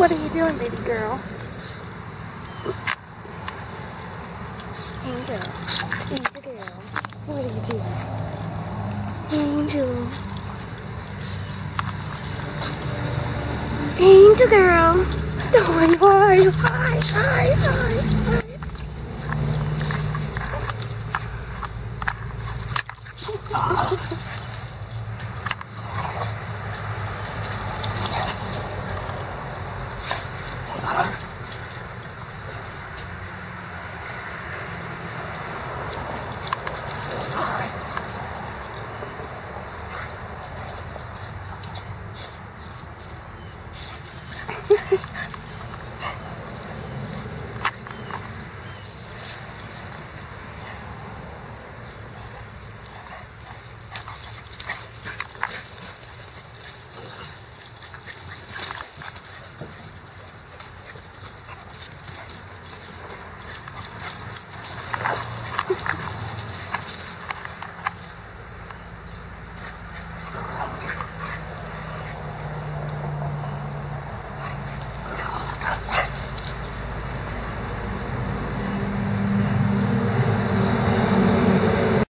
What are you doing, baby girl? Angel. Angel girl. What are you doing? Angel. Angel girl. Hi, hi, hi, hi, hi, hi.